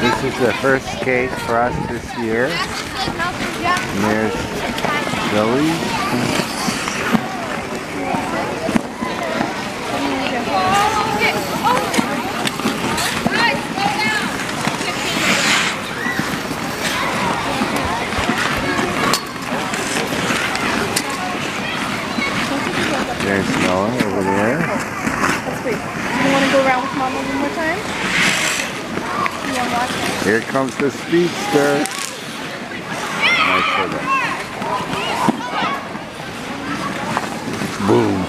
This is the first skate for us this year. And there's Zoe. There's Noah over there. You want to go around Here comes the speedster. Nice Boom.